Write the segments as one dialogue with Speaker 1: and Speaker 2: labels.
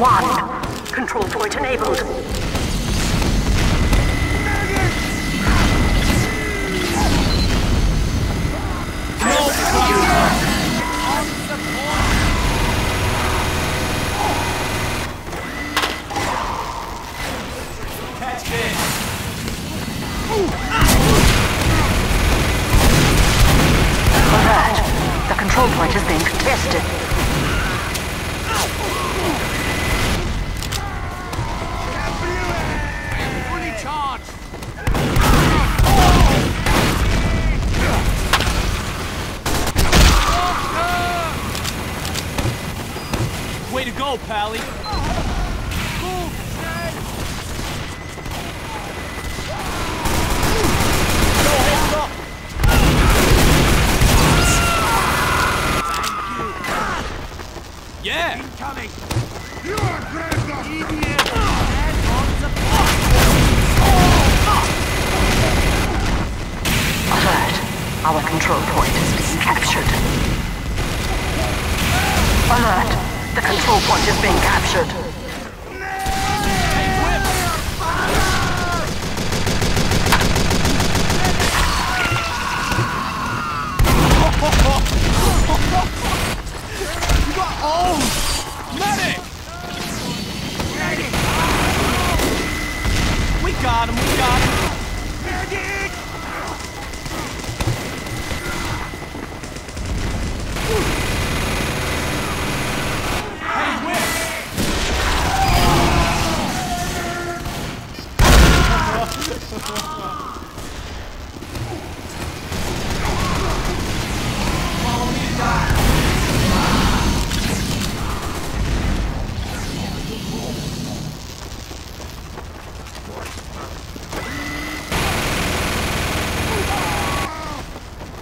Speaker 1: one. Control point enabled. Control point is being contested.
Speaker 2: Way to go, Pally. Yeah! Incoming! You are great, Idiot! on the
Speaker 1: Alert. Our control point is being captured. Alert. The control point is being captured.
Speaker 2: Oh! Medic! We got him, we got him.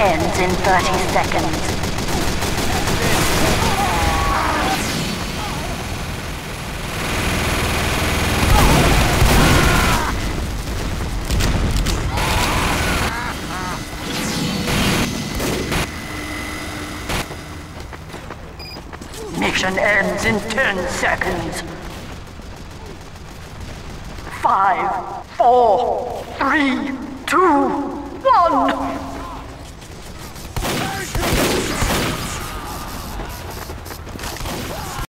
Speaker 1: Ends in 30 seconds. Mission ends in 10 seconds. Five, four, three, two.